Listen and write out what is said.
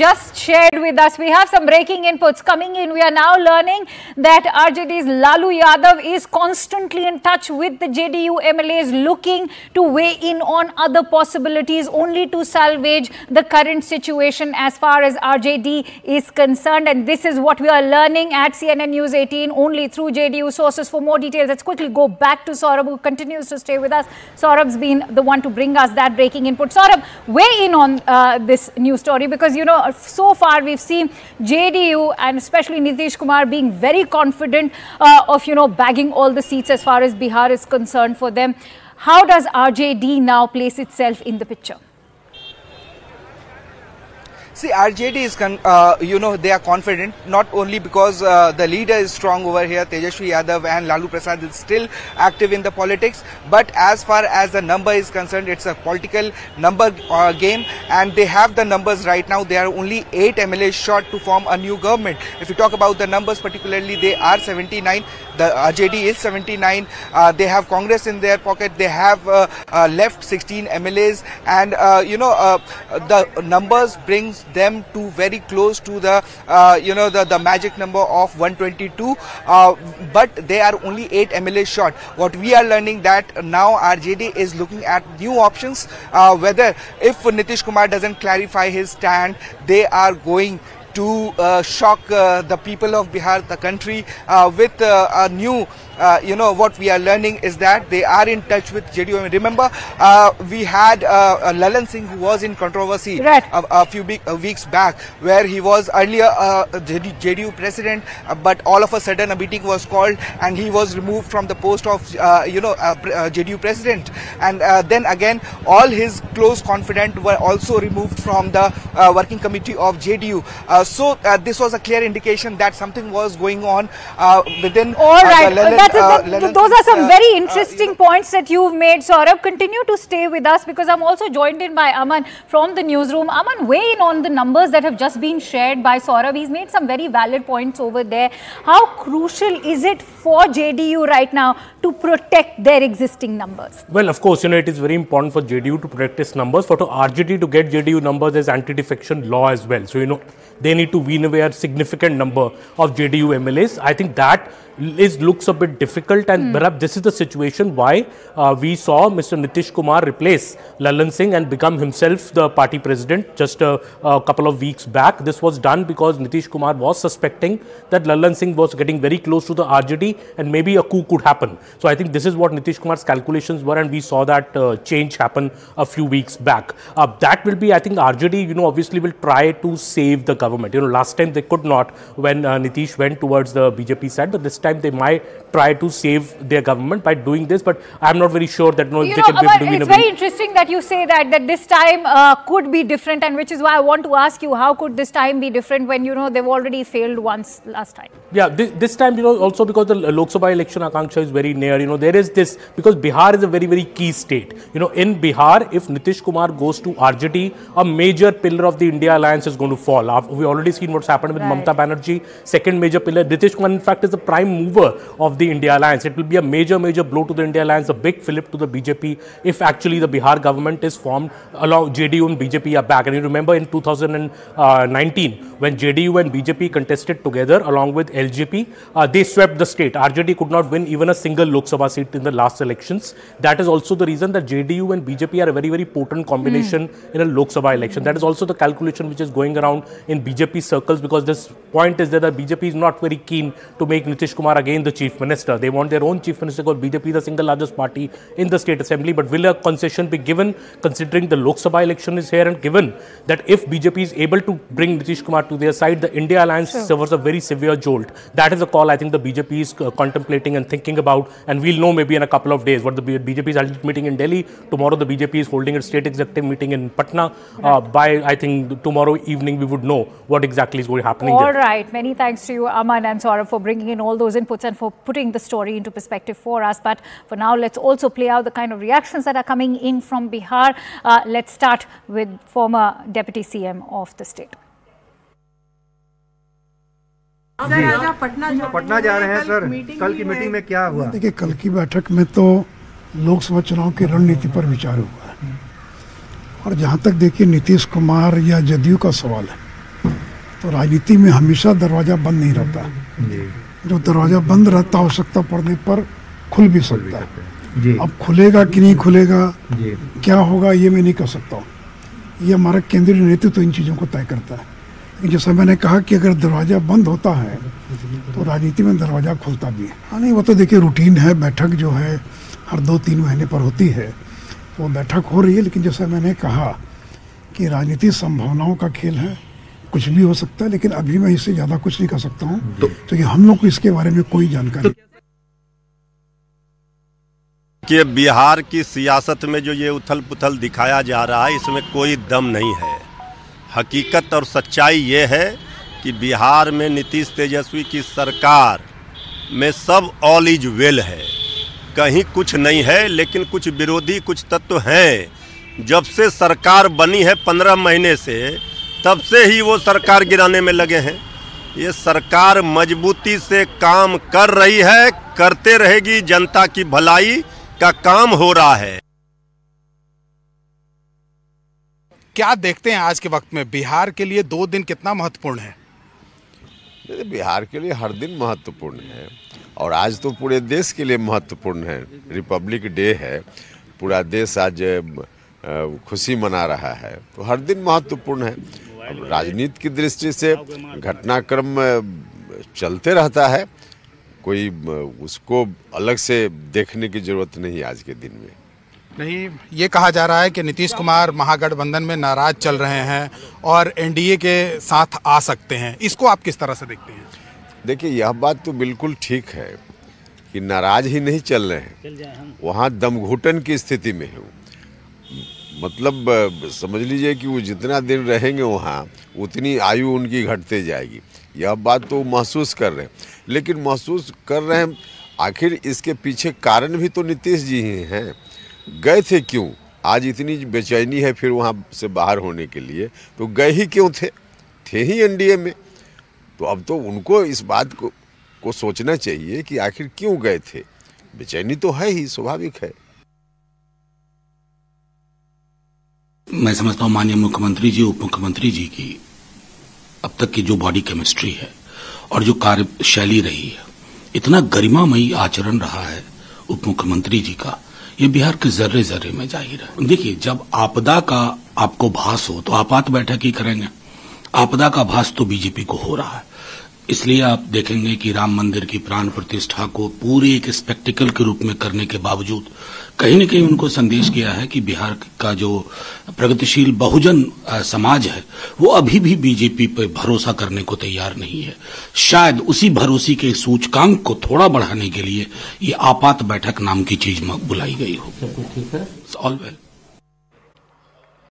just shared with us. We have some breaking inputs coming in. We are now learning that RJD's Lalu Yadav is constantly in touch with the JDU MLAs looking to weigh in on other possibilities only to salvage the current situation as far as RJD is concerned. And this is what we are learning at CNN News 18 only through JDU sources. For more details, let's quickly go back to Saurabh who continues to stay with us. Saurabh's been the one to bring us that breaking input. Saurabh, weigh in on uh, this news story because, you know, so far we've seen JDU and especially Nitish Kumar being very confident uh, of, you know, bagging all the seats as far as Bihar is concerned for them. How does RJD now place itself in the picture? See, RJD is, uh, you know, they are confident not only because uh, the leader is strong over here, Tejashwi Yadav and Lalu Prasad is still active in the politics, but as far as the number is concerned, it's a political number uh, game and they have the numbers right now. They are only 8 MLAs short to form a new government. If you talk about the numbers, particularly they are 79, the RJD is 79, uh, they have Congress in their pocket, they have uh, uh, left 16 MLAs and, you know, the numbers brings them to very close to the uh, you know the, the magic number of 122 uh, but they are only 8 MLA short. What we are learning that now RJD is looking at new options uh, whether if Nitish Kumar doesn't clarify his stand they are going to uh, shock uh, the people of Bihar, the country, uh, with a new uh, you know, what we are learning is that they are in touch with JDU. Remember, uh, we had uh, uh Lalan Singh who was in controversy right. a, a, few big, uh, weeks back, where he was earlier uh, JDU president, uh, but all of a sudden a meeting was called and he was removed from the post of, you know, JDU president. And then again, all his close confidant were also removed from the working committee of JDU. So this was a clear indication that something was going on within all right uh, that, those are some uh, very uh, interesting points that you've made, Saurabh. Continue to stay with us because I'm also joined in by Aman from the newsroom. Aman, weigh in on the numbers that have just been shared by Saurabh. He's made some very valid points over there. How crucial is it for JDU right now to protect their existing numbers? Well, of course, you know, it is very important for JDU to protect its numbers. For to RJD to get JDU numbers, there's anti-defection law as well. So, you know, they need to wean away a significant number of JDU MLAs. I think that is looks a bit difficult and mm. perhaps this is the situation why uh, we saw Mr. Nitish Kumar replace Lalan Singh and become himself the party president just a, a, couple of weeks back. This was done because Nitish Kumar was suspecting that Lalan Singh was getting very close to the RJD and maybe a coup could happen. So I think this is what Nitish Kumar's calculations were and we saw that uh, change happen a few weeks back. Uh, that will be, I think RJD, you know, obviously will try to save the government. You know, last time they could not when uh, Nitish went towards the BJP side, but this time time they might try to save their government by doing this, but I'm not very sure that no, you they know, can be doing It's very interesting that you say that that this time uh, could be different, and which is why I want to ask you, how could this time be different when you know they've already failed once last time? Yeah, this, this time you know also because the Lok Sabha election Akanksha is very near. You know there is this because Bihar is a very very key state. You know in Bihar, if Nitish Kumar goes to RJD, a major pillar of the India alliance is going to fall. We already seen what's happened with right. Mamata Banerjee. Second major pillar, Nitish Kumar in fact is the prime mover of the India alliance. It will be a major, major blow to the India alliance, a big fillip to the BJP if actually the Bihar government is formed along JDU and BJP are back. And you remember in 2019 when JDU and BJP contested together along with LJP, uh, they swept the state. RJD could not win even a single Lok Sabha seat in the last elections. That is also the reason that JDU and BJP are a very, very potent combination mm. in a Lok Sabha election. That is also the calculation which is going around in BJP circles because this point is that the BJP is not very keen to make Nitish Kumar again the chief minister. They want their own chief minister because BJP is the single largest party in the state assembly. But will a concession be given considering the Lok Sabha election is here and given that if BJP is able to bring Nitish Kumar to their side, the India alliance sure. suffers a very severe jolt. That is a call I think the BJP is uh, contemplating and thinking about. And we'll know maybe in a couple of days what the BJP is meeting in Delhi. Tomorrow the BJP is holding its state executive meeting in Patna. Right. Uh, by I think tomorrow evening we would know what exactly is going happening All there. right. Many thanks to you, Aman and Saurabh, for bringing in all those inputs and for putting the story into perspective for us. But for now, let's also play out the kind of reactions that are coming in from Bihar. Uh, let's start with former Deputy CM of the state. Patna जा रहे हैं sir कल की meeting में क्या हुआ देखिए कल की बैठक में तो लोकसभा चुनाव की रणनीति पर विचार हुआ है और जहाँ तक देखिए नीतीश कुमार या जदयू का सवाल है तो राजनीति में हमेशा दरवाज़ा बंद नहीं रहता। जो। दरवाज़ा बंद रहता आवश्यकता पड़ने पर खुल भी सकता है। अब खुलेगा कि नहीं खुलेगा क्या होगा ये मैं नहीं कह सकता हूँ। ये हमारा केंद्रीय नेतृत्व तो इन चीज़ों को तय करता है। लेकिन जैसा मैंने कहा कि अगर दरवाज़ा बंद होता है तो राजनीति में दरवाज़ा खुलता भी है। हाँ नहीं वो तो देखिए रूटीन है बैठक जो है हर दो तीन महीने पर होती है। वो बैठक हो रही है लेकिन जैसा मैंने कहा कि राजनीति संभावनाओं का खेल है कुछ भी हो सकता है लेकिन अभी मैं इससे ज़्यादा कुछ नहीं कर सकता हूँ। तो ये हम लोग को इसके बारे में कोई जानकारी कि बिहार की सियासत में जो ये उथल पुथल दिखाया जा रहा है इसमें कोई दम नहीं है। हकीकत और सच्चाई ये है कि बिहार में नीतीश तेजस्वी की सरकार में सब ऑल इज़ वेल है। कहीं कुछ नहीं है लेकिन कुछ विरोधी कुछ तत्व हैं। जब से सरकार बनी है पंद्रह महीने से तब से ही वो सरकार गिराने में लगे हैं। ये सरकार मजबूती से काम कर रही है करते रहेगी जनता की भलाई का काम हो रहा है। क्या देखते हैं आज के वक्त में? बिहार के लिए दो दिन कितना महत्वपूर्ण है? बिहार के लिए हर दिन महत्वपूर्ण है और आज तो पूरे देश के लिए महत्वपूर्ण है। रिपब्लिक डे है पूरा देश आज खुशी मना रहा है। तो हर दिन महत्वपूर्ण है। अब राजनीति की दृष्टि से घटनाक्रम चलते रहता है। कोई उसको अलग से देखने की ज़रूरत नहीं आज के दिन में। नहीं ये कहा जा रहा है कि नीतीश कुमार महागठबंधन में नाराज़ चल रहे हैं और एनडीए के साथ आ सकते हैं। इसको आप किस तरह से देखते हैं? देखिए यह बात तो बिल्कुल ठीक है कि नाराज़ ही नहीं चल रहे हैं। वहाँ दमघुटन की स्थिति में है। मतलब समझ लीजिए कि वो जितना दिन रहेंगे वहाँ, उतनी आयु उनकी घटते जाएगी। यह बात तो महसूस कर रहे हैं। लेकिन महसूस कर रहे हैं, आखिर इसके पीछे कारण भी तो नीतीश जी ही हैं। गए थे क्यों? आज इतनी बेचैनी है फिर वहाँ से बाहर होने के लिए। तो गए ही क्यों थे? थे ही एनडीए में। तो अब तो उनको इस बात को को सोचना चाहिए कि आखिर क्यों गए थे? बेचैनी तो है ही, स्वाभाविक है। मैं समझता हूँ माननीय मुख्यमंत्री जी उप मुख्यमंत्री जी की अब तक की जो बॉडी केमिस्ट्री है और जो कार्यशैली रही है, इतना गरिमामयी आचरण रहा है उप मुख्यमंत्री जी का, ये बिहार के जर्रे जर्रे में ज़ाहिर है। देखिए, जब आपदा का आपको भास हो तो आपात बैठक ही करेंगे। आपदा का भास तो बीजेपी को हो रहा है। इसलिए आप देखेंगे कि राम मंदिर की प्राण प्रतिष्ठा को पूरे एक स्पेक्टिकल के रूप में करने के बावजूद कहीं न कहीं उनको संदेश किया है कि बिहार का जो प्रगतिशील बहुजन समाज है वो अभी भी बीजेपी पर भरोसा करने को तैयार नहीं है। शायद उसी भरोसे के सूचकांक को थोड़ा बढ़ाने के लिए ये आपात बैठक नाम की चीज़ बुलाई गई हो। All well